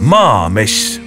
maamess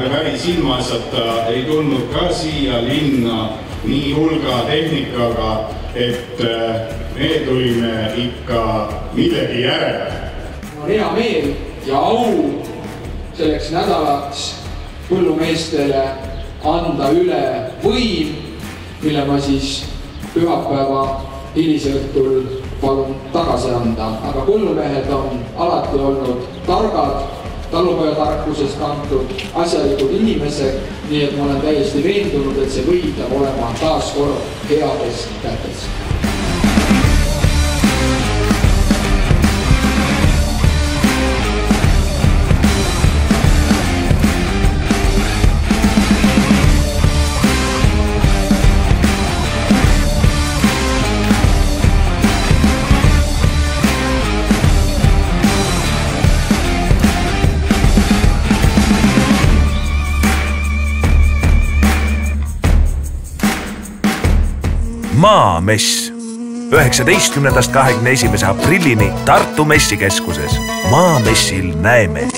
päris ilmaasjata ei tulnud ka siia linna nii hulga tehnikaga, et äh, me tulime ikka millegi järele. mul on hea meel ja au selleks nädalaks põllumeestele anda üle võim, mille ma siis pühapäeva hilisõhtul palun tagasi anda, aga põllumehed on alati olnud targad talupojatarkusest kantud asjalikud inimesed, nii et ma olen täiesti veendunud, et see võim peab olema taas kord heades kätes. Maamess üheksateistkümnendast kahekümne esimese aprillini Tartu messikeskuses. maamessil näeme